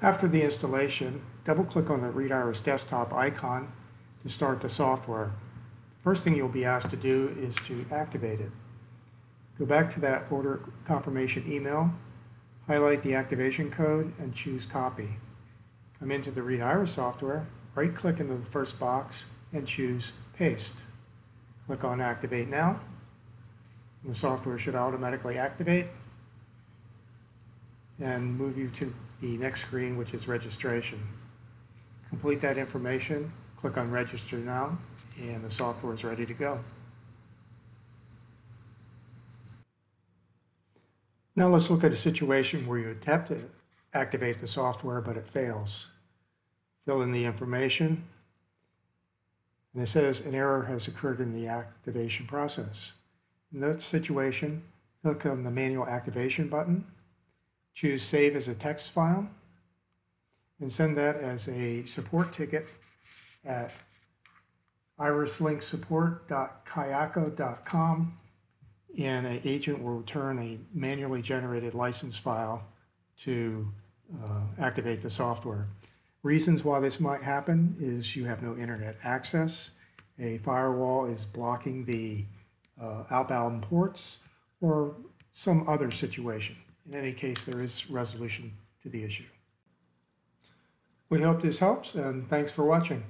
After the installation, double-click on the Readiris desktop icon to start the software. The First thing you'll be asked to do is to activate it. Go back to that order confirmation email, highlight the activation code, and choose Copy. Come into the Readiris software, right-click into the first box, and choose Paste. Click on Activate Now. and The software should automatically activate and move you to the next screen, which is registration. Complete that information, click on Register Now, and the software is ready to go. Now let's look at a situation where you attempt to activate the software, but it fails. Fill in the information, and it says an error has occurred in the activation process. In that situation, click on the manual activation button, choose Save as a text file, and send that as a support ticket at irislinksupport.kayako.com and an agent will return a manually generated license file to uh, activate the software. Reasons why this might happen is you have no internet access, a firewall is blocking the uh, outbound ports, or some other situation. In any case, there is resolution to the issue. We hope this helps, and thanks for watching.